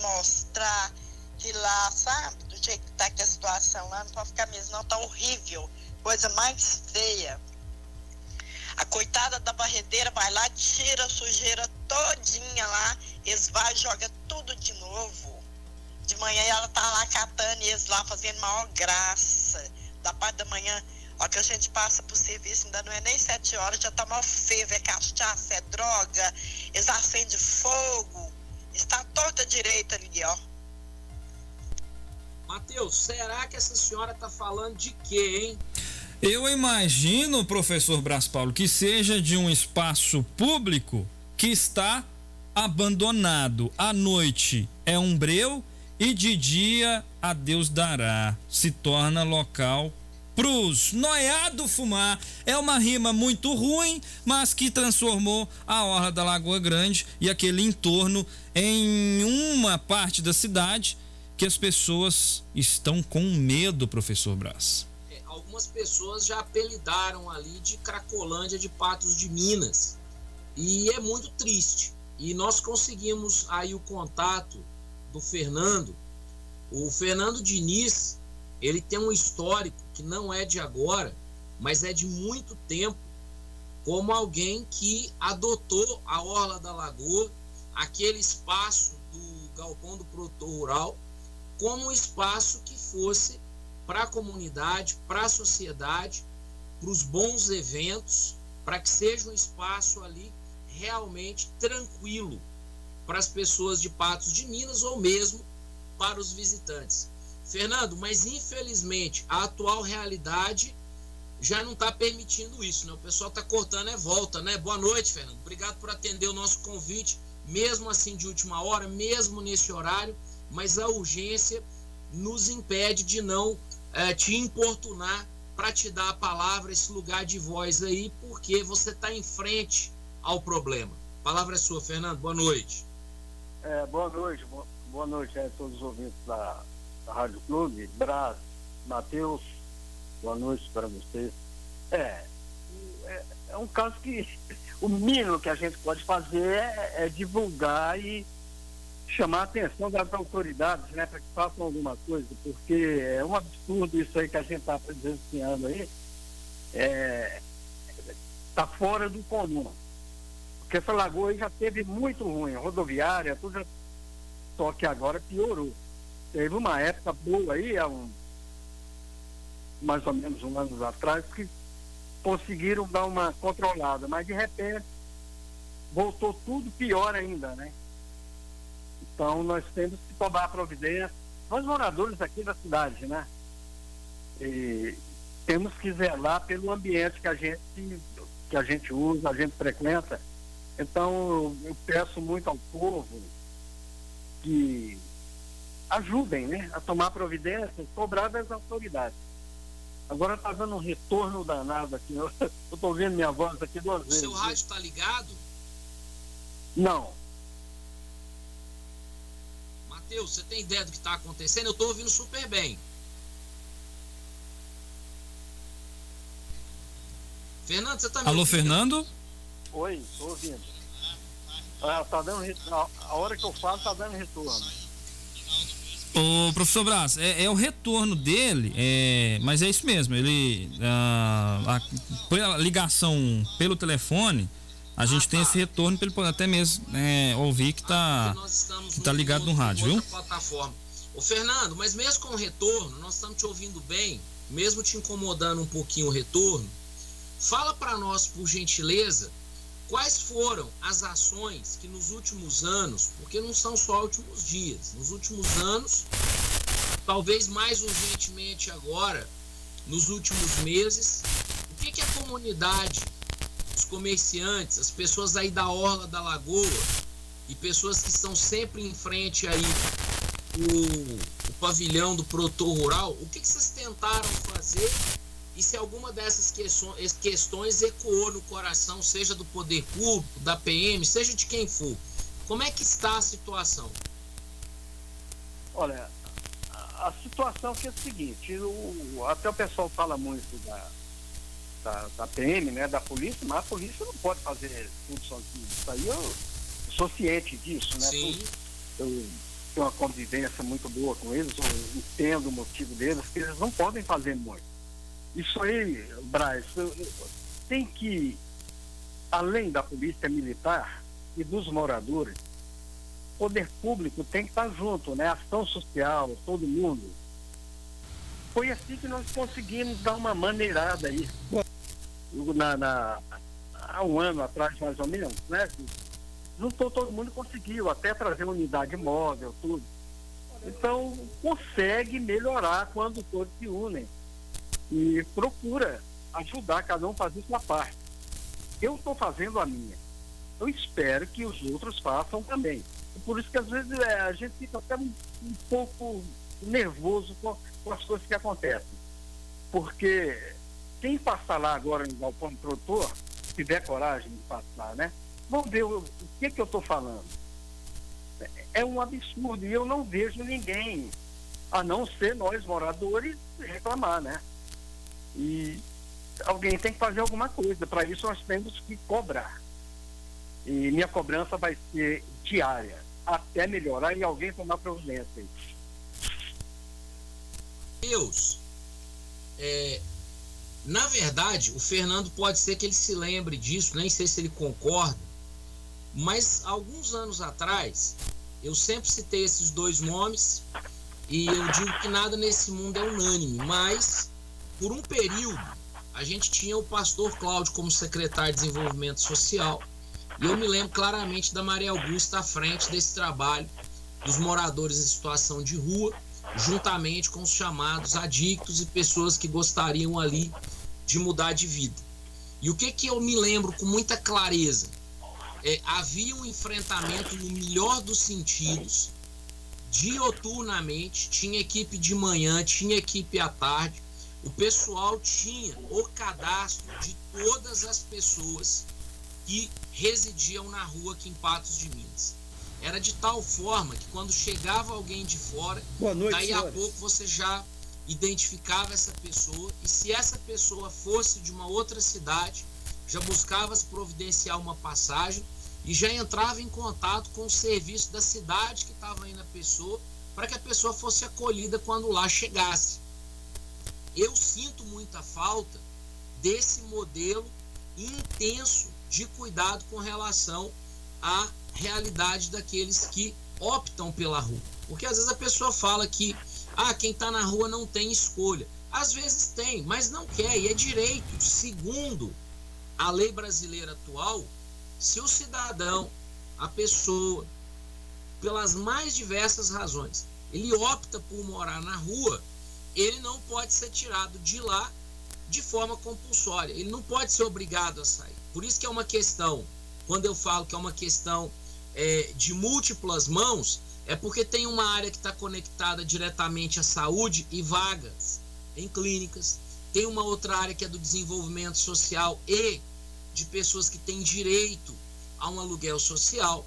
mostrar que lá, sabe, do jeito que tá aqui a situação lá, não pode ficar mesmo, não, tá horrível. Coisa mais feia. A coitada da barredeira vai lá, tira a sujeira todinha lá, eles joga tudo de novo. De manhã ela tá lá catando e eles lá fazendo maior graça. Da parte da manhã, ó que a gente passa pro serviço, ainda não é nem sete horas, já tá mal feio, é cachaça, é droga, eles acendem fogo. Está torta direita ali, ó. Matheus, será que essa senhora está falando de quê, hein? Eu imagino, professor Bras Paulo, que seja de um espaço público que está abandonado. À noite é um breu e de dia a Deus dará. Se torna local Prus, noiado fumar. É uma rima muito ruim, mas que transformou a orla da Lagoa Grande e aquele entorno em uma parte da cidade que as pessoas estão com medo, professor Brás? É, algumas pessoas já apelidaram ali de Cracolândia de Patos de Minas. E é muito triste. E nós conseguimos aí o contato do Fernando. O Fernando Diniz, ele tem um histórico que não é de agora, mas é de muito tempo, como alguém que adotou a Orla da Lagoa, aquele espaço do galpão do produtor rural, como um espaço que fosse para a comunidade, para a sociedade, para os bons eventos, para que seja um espaço ali realmente tranquilo para as pessoas de Patos de Minas ou mesmo para os visitantes. Fernando, mas infelizmente a atual realidade já não está permitindo isso, né? O pessoal está cortando é volta, né? Boa noite, Fernando. Obrigado por atender o nosso convite, mesmo assim de última hora, mesmo nesse horário mas a urgência nos impede de não é, te importunar para te dar a palavra, esse lugar de voz aí, porque você está em frente ao problema. A palavra é sua, Fernando. Boa noite. É, boa noite, boa, noite a todos os ouvintes da Rádio Clube, Brás, Matheus, boa noite para vocês. É, é, é, um caso que o mínimo que a gente pode fazer é, é divulgar e chamar a atenção das autoridades, né, para que façam alguma coisa, porque é um absurdo isso aí que a gente está presenciando aí, é, tá fora do comum. Porque essa lagoa já teve muito ruim, rodoviária, tudo já, só que agora piorou. Teve uma época boa aí, há um, mais ou menos um ano atrás, que conseguiram dar uma controlada, mas de repente voltou tudo pior ainda, né? Então nós temos que tomar providência, nós moradores aqui da cidade, né? E temos que zelar pelo ambiente que a gente, que a gente usa, a gente frequenta. Então eu peço muito ao povo que ajudem né, a tomar providências, cobrar das autoridades. Agora está dando um retorno danado aqui. Eu estou vendo minha voz aqui duas vezes. O seu rádio está ligado? Não. Matheus, você tem ideia do que está acontecendo? Eu estou ouvindo super bem. Fernando, você está me Alô, ouvindo? Fernando? Oi, estou ouvindo. Ah, tá dando, a hora que eu falo, está dando retorno. O professor Braz, é, é, o retorno dele, é, mas é isso mesmo. Ele ah, a, a, ligação pelo telefone, a gente ah, tem tá. esse retorno para ele poder até mesmo é, ouvir que está ah, que tá ligado no, no rádio, viu? Plataforma. Ô Fernando, mas mesmo com o retorno, nós estamos te ouvindo bem, mesmo te incomodando um pouquinho o retorno. Fala para nós, por gentileza, quais foram as ações que nos últimos anos, porque não são só últimos dias, nos últimos anos, talvez mais urgentemente agora, nos últimos meses, o que, que a comunidade os comerciantes, as pessoas aí da orla da lagoa e pessoas que estão sempre em frente aí o, o pavilhão do produtor rural, o que, que vocês tentaram fazer e se alguma dessas questões, ecoou no coração, seja do poder público, da PM, seja de quem for, como é que está a situação? Olha, a situação é a seguinte, o, até o pessoal fala muito da, da, da PM, né, da polícia, mas a polícia não pode fazer tudo sozinho. Isso aí eu, sou ciente disso, né? Sim. Eu, tenho uma convivência muito boa com eles, eu entendo o motivo deles, que eles não podem fazer muito. Isso aí, Braz, tem que, além da polícia militar e dos moradores, o poder público tem que estar junto, né? Ação social, todo mundo. Foi assim que nós conseguimos dar uma maneirada aí. Na, na, há um ano atrás, mais ou menos, né? Juntou todo mundo conseguiu, até trazer unidade móvel, tudo. Então, consegue melhorar quando todos se unem e procura ajudar cada um a fazer sua parte. Eu estou fazendo a minha. Eu espero que os outros façam também. Por isso que às vezes é, a gente fica até um, um pouco nervoso com, com, as coisas que acontecem. Porque quem passar lá agora em galpão produtor, tiver coragem de passar, né? Vamos ver o, o que, que eu estou falando. É, é um absurdo e eu não vejo ninguém, a não ser nós moradores, reclamar, né? E alguém tem que fazer alguma coisa. Para isso nós temos que cobrar. E minha cobrança vai ser diária, até melhorar e alguém tomar providência. Deus, é, na verdade, o Fernando pode ser que ele se lembre disso, nem sei se ele concorda, mas alguns anos atrás, eu sempre citei esses dois nomes e eu digo que nada nesse mundo é unânime, mas por um período a gente tinha o pastor Cláudio como secretário de Desenvolvimento Social. E eu me lembro claramente da Maria Augusta à frente desse trabalho dos moradores em situação de rua, juntamente com os chamados adictos e pessoas que gostariam ali de mudar de vida. E o que que eu me lembro com muita clareza? É, havia um enfrentamento no melhor dos sentidos, dioturnamente, tinha equipe de manhã, tinha equipe à tarde, o pessoal tinha o cadastro de todas as pessoas que residiam na rua aqui em Patos de Minas. Era de tal forma que quando chegava alguém de fora, noite, daí senhores. a pouco você já identificava essa pessoa e se essa pessoa fosse de uma outra cidade, já buscava se providenciar uma passagem e já entrava em contato com o serviço da cidade que estava aí na pessoa para que a pessoa fosse acolhida quando lá chegasse. Eu sinto muita falta desse modelo intenso de cuidado com relação à realidade daqueles que optam pela rua. Porque às vezes a pessoa fala que ah, quem está na rua não tem escolha. Às vezes tem, mas não quer, e é direito. Segundo a lei brasileira atual, se o cidadão, a pessoa, pelas mais diversas razões, ele opta por morar na rua, ele não pode ser tirado de lá de forma compulsória. Ele não pode ser obrigado a sair. Por isso que é uma questão, quando eu falo que é uma questão é, de múltiplas mãos, é porque tem uma área que está conectada diretamente à saúde e vagas em clínicas. Tem uma outra área que é do desenvolvimento social e de pessoas que têm direito a um aluguel social.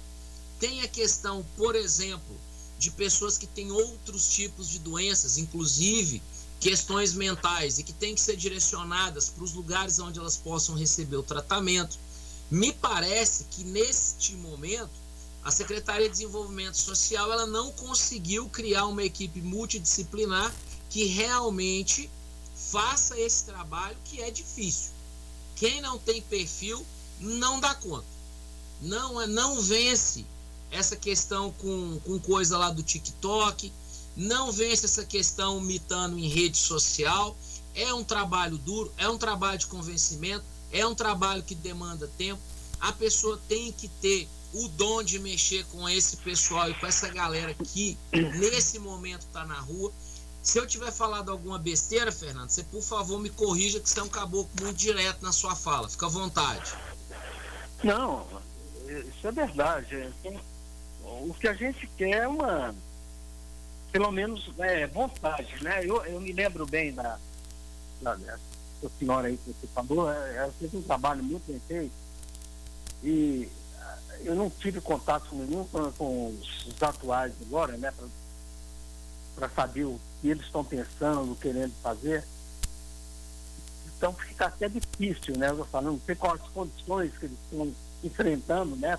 Tem a questão, por exemplo, de pessoas que têm outros tipos de doenças, inclusive questões mentais, e que têm que ser direcionadas para os lugares onde elas possam receber o tratamento. Me parece que neste momento a Secretaria de Desenvolvimento Social ela não conseguiu criar uma equipe multidisciplinar que realmente faça esse trabalho que é difícil. Quem não tem perfil não dá conta. Não é não vence essa questão com, com coisa lá do TikTok, não vence essa questão mitando em rede social. É um trabalho duro, é um trabalho de convencimento, é um trabalho que demanda tempo. A pessoa tem que ter o dom de mexer com esse pessoal e com essa galera que nesse momento está na rua. Se eu tiver falado alguma besteira, Fernando, você por favor me corrija que você é um caboclo muito direto na sua fala. Fica à vontade. Não, isso é verdade o que a gente quer é uma, pelo menos, é, vontade, né? Eu, eu me lembro bem da, da, da senhora aí que você falou, é, ela fez um trabalho muito bem feito e ah, eu não tive contato nenhum com, com os atuais agora, né? Para saber o que eles estão pensando, querendo fazer. Então fica até difícil, né? Eu falo, não sei quais as condições que eles estão enfrentando, né?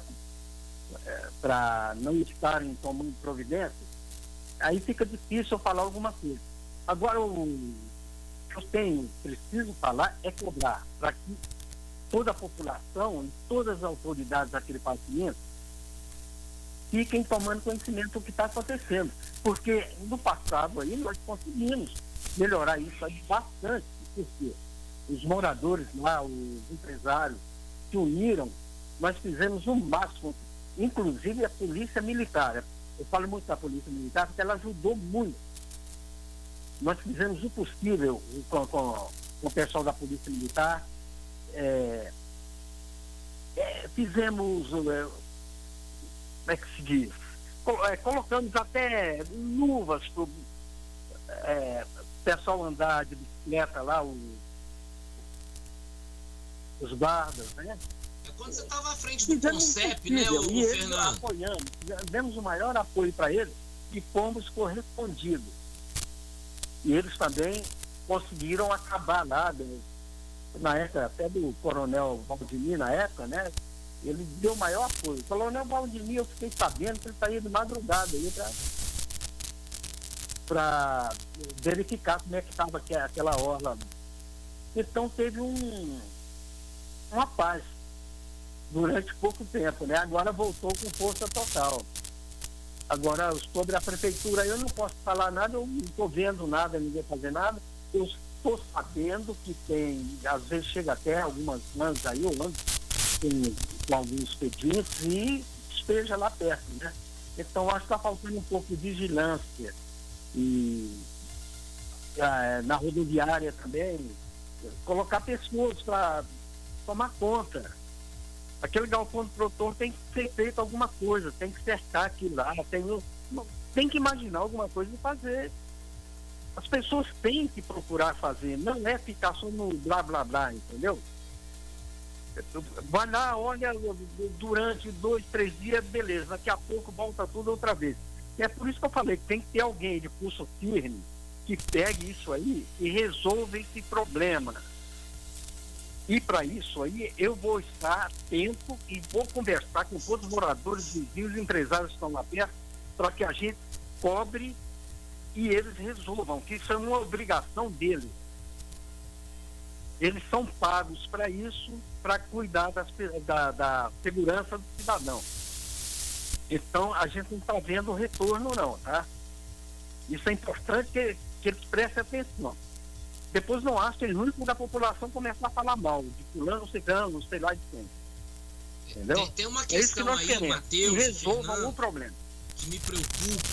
Para não estarem tomando providências, aí fica difícil eu falar alguma coisa. Agora, o que eu tenho, preciso falar, é cobrar para que toda a população e todas as autoridades daquele paciente fiquem tomando conhecimento do que está acontecendo. Porque no passado aí nós conseguimos melhorar isso aí bastante, porque os moradores lá, os empresários se uniram, nós fizemos o máximo, inclusive a polícia militar. Eu falo muito da polícia militar porque ela ajudou muito. Nós fizemos o possível com, com, com o pessoal da polícia militar. É, é, fizemos, é, como é que se diz? É, colocamos até luvas para o é, pessoal andar de bicicleta lá, o, os guardas, né? É quando você estava à frente do CONCEP, né, o, e Fernando? apoiando, demos o maior apoio para eles e fomos correspondidos. E eles também conseguiram acabar lá, na época até do coronel Valdemir, na época, né? Ele deu maior apoio. O coronel Valdemir, eu fiquei sabendo que ele saía de madrugada aí para verificar como é que estava aquela orla. Então teve um, uma paz durante pouco tempo, né? Agora voltou com força total. Agora, sobre a prefeitura, eu não posso falar nada, eu não estou vendo nada, ninguém fazer nada. Eu estou sabendo que tem, às vezes chega até algumas mãos aí, ou ando com, com alguns expedientes e esteja lá perto, né? Então, acho que está faltando um pouco de vigilância. E ah, na rodoviária também, colocar pessoas para tomar conta aquele galpão do produtor tem que ser feito alguma coisa, tem que cercar aquilo lá, tem, tem que imaginar alguma coisa e fazer. As pessoas têm que procurar fazer, não é ficar só no blá blá blá, entendeu? Vai lá, olha, durante dois, três dias, beleza, daqui a pouco volta tudo outra vez. E é por isso que eu falei que tem que ter alguém de pulso firme que pegue isso aí e resolva esse problema. E para isso aí, eu vou estar atento e vou conversar com todos os moradores, vizinhos, empresários que estão lá perto, para que a gente cobre e eles resolvam, que isso é uma obrigação deles. Eles são pagos para isso, para cuidar das, da, da segurança do cidadão. Então, a gente não está vendo retorno, não, tá? Isso é importante que, que eles prestem atenção. Depois não acho que é único da população começar a falar mal de fulano, cigano, sei lá de quem. Entendeu? Tem, tem uma é questão é que aí, Matheus, resolva algum problema. Que me preocupa.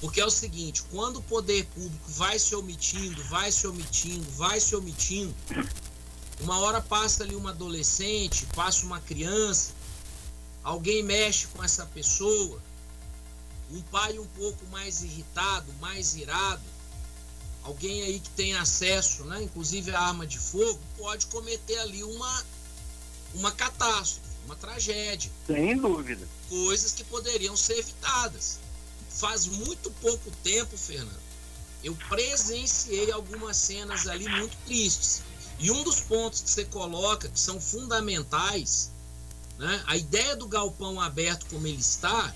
Porque é o seguinte, quando o poder público vai se omitindo, vai se omitindo, vai se omitindo, uma hora passa ali uma adolescente, passa uma criança, alguém mexe com essa pessoa, um pai um pouco mais irritado, mais irado, alguém aí que tem acesso, né, inclusive a arma de fogo, pode cometer ali uma, uma catástrofe, uma tragédia. Sem dúvida. Coisas que poderiam ser evitadas. Faz muito pouco tempo, Fernando, eu presenciei algumas cenas ali muito tristes. E um dos pontos que você coloca, que são fundamentais, né, a ideia do galpão aberto como ele está,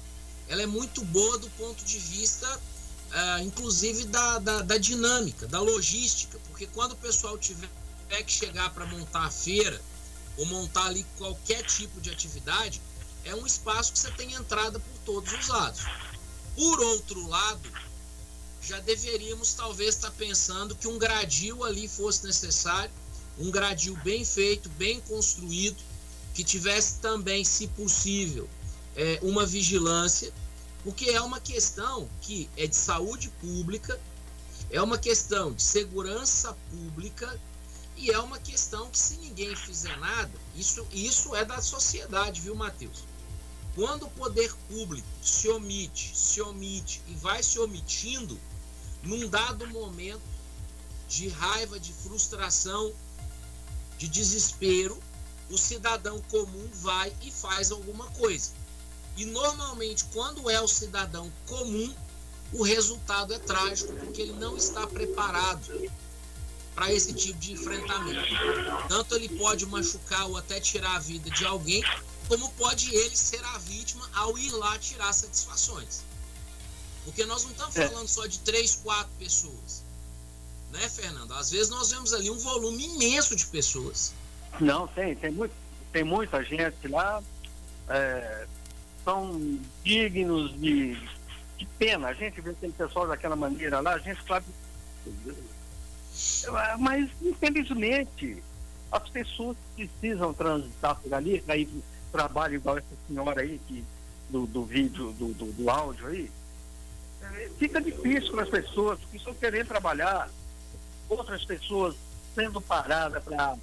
ela é muito boa do ponto de vista uh, inclusive da, da, da, dinâmica, da logística, porque quando o pessoal tiver que chegar para montar a feira ou montar ali qualquer tipo de atividade, é um espaço que você tem entrada por todos os lados. Por outro lado, já deveríamos talvez estar tá pensando que um gradil ali fosse necessário, um gradil bem feito, bem construído, que tivesse também, se possível, é, uma vigilância porque é uma questão que é de saúde pública, é uma questão de segurança pública e é uma questão que se ninguém fizer nada, isso, isso é da sociedade, viu, Matheus? Quando o poder público se omite, se omite e vai se omitindo, num dado momento de raiva, de frustração, de desespero, o cidadão comum vai e faz alguma coisa. E normalmente, quando é o cidadão comum, o resultado é trágico, porque ele não está preparado para esse tipo de enfrentamento. Tanto ele pode machucar ou até tirar a vida de alguém, como pode ele ser a vítima ao ir lá tirar satisfações. Porque nós não estamos é. falando só de três, quatro pessoas. Né, Fernando? Às vezes nós vemos ali um volume imenso de pessoas. Não, tem, tem, muito, tem muita gente lá. É, são dignos de, de pena. A gente vê aquele pessoal daquela maneira lá, a gente sabe. Mas, infelizmente, as pessoas precisam transitar por ali, aí trabalho igual essa senhora aí, que, do, do vídeo, do, do, do áudio aí, fica difícil para as pessoas que estão querendo trabalhar, outras pessoas sendo paradas para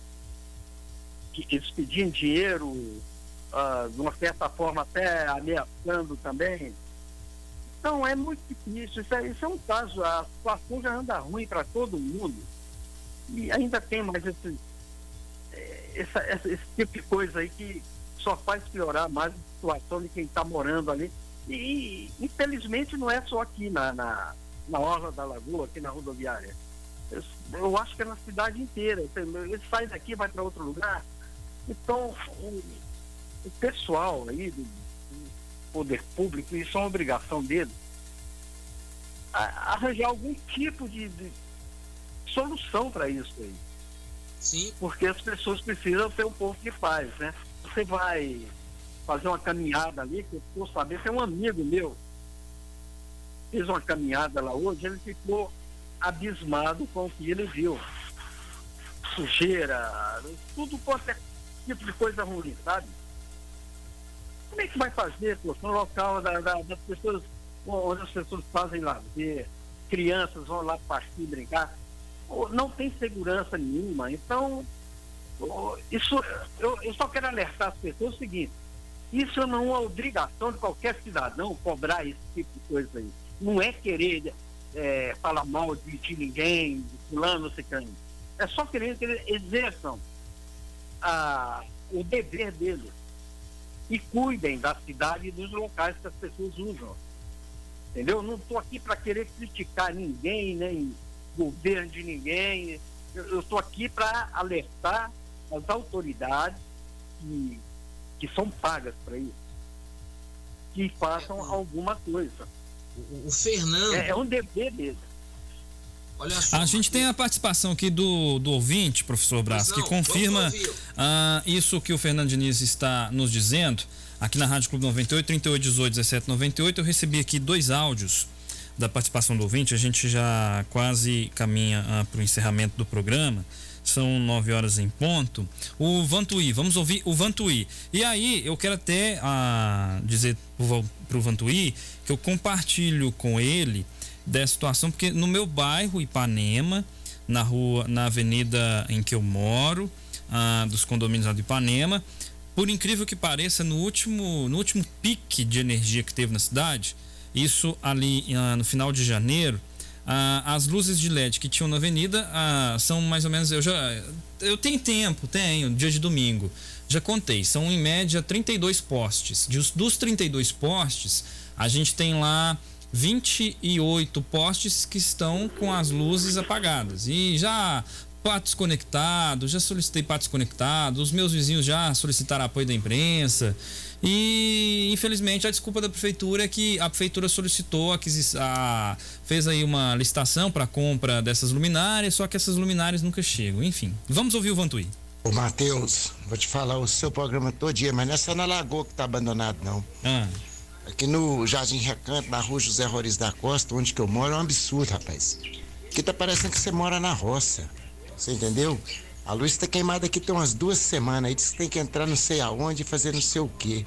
eles dinheiro, uh, de uma certa forma até ameaçando também. Então é muito difícil. Isso é, isso é um caso, a situação já anda ruim para todo mundo. E ainda tem mais esse, é, essa, esse tipo de coisa aí que só faz piorar mais a situação de quem está morando ali. E, infelizmente não é só aqui na, na, na Orla da Lagoa, aqui na rodoviária. Eu, eu acho que é na cidade inteira. Ele sai daqui, vai para outro lugar. Então, o, pessoal aí do, poder público, isso é uma obrigação dele, arranjar algum tipo de, de solução para isso aí. Sim. Porque as pessoas precisam ter um pouco de paz, né? Você vai fazer uma caminhada ali, que eu estou sabendo, tem um amigo meu, fez uma caminhada lá hoje, ele ficou abismado com o que ele viu. Sujeira, tudo quanto é tipo de coisa ruim, sabe? Como é que vai fazer, pô, no local da, da, das pessoas, onde as pessoas fazem lazer, crianças vão lá partir, brincar, não tem segurança nenhuma. Então, isso, eu, eu só quero alertar as pessoas o seguinte, isso não é obrigação de qualquer cidadão cobrar esse tipo de coisa aí. Não é querer é, falar mal de, de ninguém, de fulano, ciclano. É só querer que eles exerçam a, o dever deles e cuidem da cidade e dos locais que as pessoas usam. Entendeu? Não estou aqui para querer criticar ninguém, nem governo de ninguém. Eu estou aqui para alertar as autoridades que, que são pagas para isso, que façam é, alguma coisa. O, o Fernando. É, é, um dever deles. Olha só, a gente tem a participação aqui do, do ouvinte, professor Braz, que confirma uh, isso que o Fernando Diniz está nos dizendo. Aqui na Rádio Clube 98, 38, 18, 17, 98, eu recebi aqui dois áudios da participação do ouvinte. A gente já quase caminha uh, para o encerramento do programa são nove horas em ponto. O Vantuí, vamos ouvir o Vantuí. E aí, eu quero até ah, dizer para o Vantuí que eu compartilho com ele dessa situação, porque no meu bairro, Ipanema, na rua, na avenida em que eu moro, ah, dos condomínios lá do Ipanema, por incrível que pareça, no último, no último pique de energia que teve na cidade, isso ali ah, no final de janeiro, ah, as luzes de LED que tinham na avenida ah, são mais ou menos. Eu já. Eu tenho tempo, tenho, dia de domingo. Já contei, são em média 32 postes. Dos, dos 32 postes, a gente tem lá 28 postes que estão com as luzes apagadas. E já patos conectados, já solicitei patos conectados, os meus vizinhos já solicitaram apoio da imprensa. E infelizmente a desculpa da prefeitura é que a prefeitura solicitou a, a fez aí uma licitação para compra dessas luminárias, só que essas luminárias nunca chegam. Enfim, vamos ouvir o Vantuí. Ô Matheus, vou te falar o seu programa todo dia, mas não é só na Lagoa que tá abandonado não. Ah. Aqui no Jardim Recanto, na rua José Roriz da Costa, onde que eu moro, é um absurdo, rapaz. Aqui tá parecendo que você mora na roça. Você entendeu? A luz está queimada aqui tem umas duas semanas. Aí diz que tem que entrar não sei aonde e fazer não sei o quê.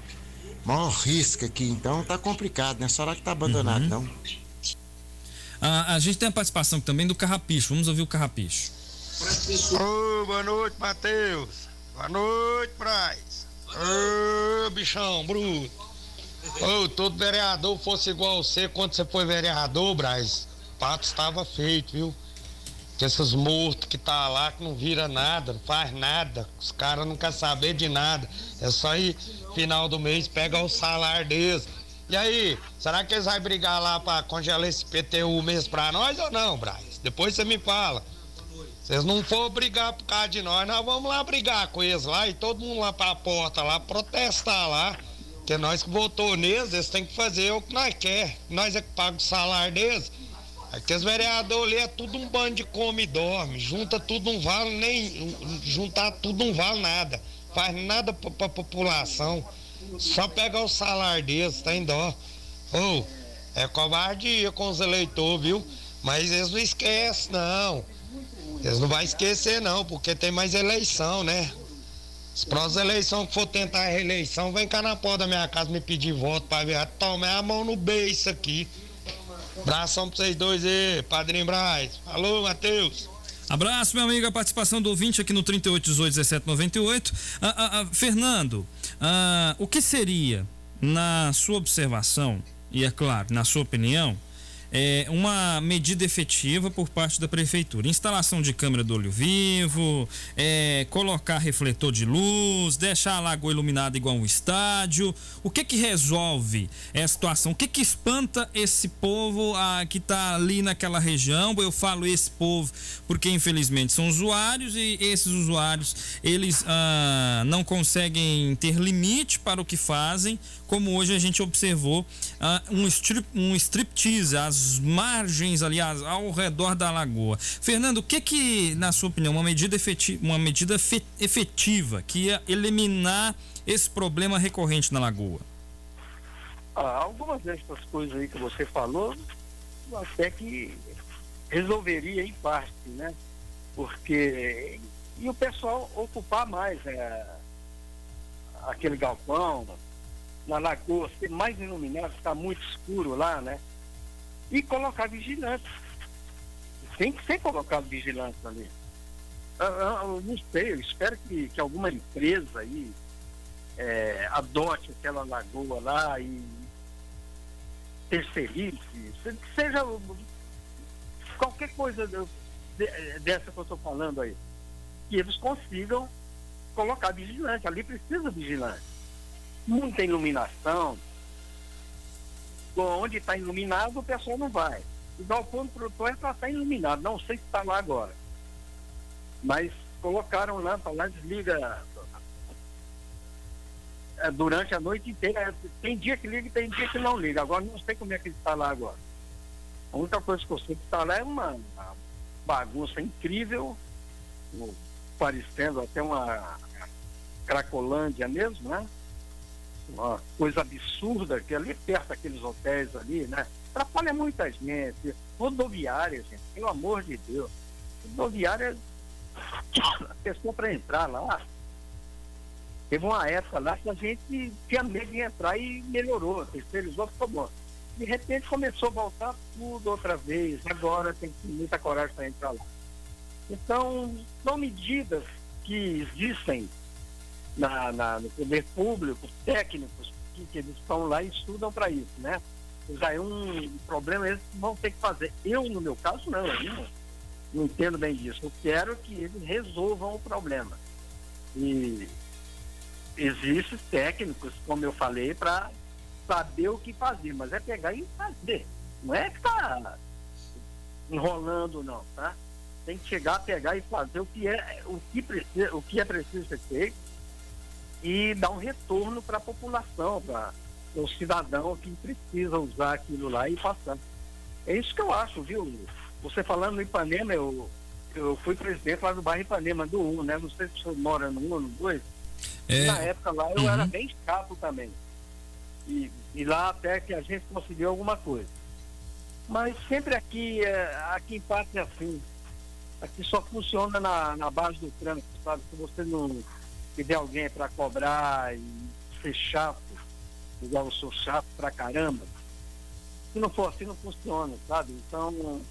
Maior risco aqui, então tá complicado, né? Só lá que tá abandonado, uhum. não. Ah, a gente tem a participação também do Carrapicho. Vamos ouvir o Carrapicho. Ô, oh, boa noite, Matheus. Boa noite, Braz. Ô, oh, bichão, bruto. Ô, todo vereador fosse igual você quando você foi vereador, Braz. Pato estava feito, viu? Que esses mortos que tá lá que não vira nada, não faz nada, os caras não querem saber de nada. É só ir final do mês, pega o salário deles. E aí, será que eles vão brigar lá para congelar esse PTU mesmo pra nós ou não, Braz? Depois você me fala. Eles não for brigar por causa de nós, nós vamos lá brigar com eles lá e todo mundo lá pra porta lá, protestar lá. Porque nós que votou neles, eles têm que fazer o que nós quer. Nós é que paga o salário deles. Aqueles vereadores ali é tudo um bando de come e dorme. Junta tudo não vale nem. Juntar tudo não vale nada. Faz nada pra, pra população. Só pegar o salário deles, tá em dó. Ô, oh, é covardia com os eleitores, viu? Mas eles não esquecem, não. Eles não vão esquecer, não, porque tem mais eleição, né? As próximas eleições que for tentar a reeleição, vem cá na porta da minha casa me pedir voto pra ver. Toma a mão no beijo aqui. Abração pra vocês dois aí, Padrinho Braz. Alô, Matheus. Abraço, meu amigo. A participação do ouvinte aqui no 38181798. Ah, ah, ah, Fernando, ah, o que seria, na sua observação, e é claro, na sua opinião, é, uma medida efetiva por parte da prefeitura. Instalação de câmera do olho vivo, é, colocar refletor de luz, deixar a lagoa iluminada igual um estádio. O que que resolve essa situação? O que que espanta esse povo ah, que está ali naquela região? Eu falo esse povo porque infelizmente são usuários e esses usuários eles ah, não conseguem ter limite para o que fazem, como hoje a gente observou ah, um, strip, um striptease, as as margens, aliás, ao redor da lagoa. Fernando, o que que, na sua opinião, uma medida efetiva, uma medida efetiva que ia eliminar esse problema recorrente na lagoa? Ah, algumas dessas coisas aí que você falou, até que resolveria em parte, né? Porque e o pessoal ocupar mais é, aquele galpão, na lagoa, ser mais iluminado, está muito escuro lá, né? E colocar vigilância. Tem que ser colocado vigilância ali. Eu, eu, não sei, eu espero que, que alguma empresa aí é, adote aquela lagoa lá e terceirize, seja qualquer coisa dessa que eu estou falando aí, que eles consigam colocar vigilante. Ali precisa. Não tem iluminação, onde está iluminado, o pessoal não vai. O galpão do produtor é para estar iluminado, não sei se está lá agora. Mas colocaram lâmpada lá, desliga é, durante a noite inteira. Tem dia que liga e tem dia que não liga. Agora não sei como é que está lá agora. A única coisa que eu sei que está lá é uma, uma bagunça incrível, parecendo até uma Cracolândia mesmo, né? Uma coisa absurda, que ali perto daqueles hotéis ali, né? Atrapalha muita gente. Rodoviária, gente, pelo amor de Deus. Rodoviária, a pessoa para entrar lá, teve uma época lá que a gente tinha medo de entrar e melhorou, terceirizou, ficou bom. De repente começou a voltar tudo outra vez, agora tem muita coragem para entrar lá. Então, são medidas que existem na, na, no poder público, técnicos que, que eles estão lá e estudam para isso, né? Já é um problema eles vão ter que fazer. Eu, no meu caso, não, eu não, não entendo bem disso. Eu quero que eles resolvam o problema. E existem técnicos, como eu falei, para saber o que fazer, mas é pegar e fazer. Não é ficar enrolando, não, tá? Tem que chegar, pegar e fazer o que é, o que precisa, o que é preciso ser feito e dar um retorno para a população, para o cidadão que precisa usar aquilo lá e passar. É isso que eu acho, viu? Você falando no Ipanema, eu, eu fui presidente lá no bairro Ipanema, do 1, né? Não sei se você mora no 1 ou no 2. É... Na época lá eu uhum. era bem escapo também. E, e lá até que a gente conseguiu alguma coisa. Mas sempre aqui, é, aqui em parte é assim. Aqui só funciona na, na base do trânsito, sabe? Se você não tiver alguém para cobrar e ser chato, igual eu sou chato pra caramba, se não for assim, não funciona, sabe? Então,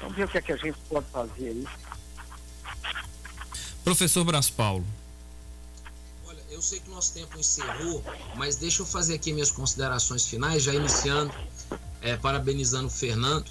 vamos ver o que, é que a gente pode fazer aí. Professor Bras Paulo. Olha, eu sei que nosso tempo encerrou, mas deixa eu fazer aqui minhas considerações finais, já iniciando, é, parabenizando o Fernando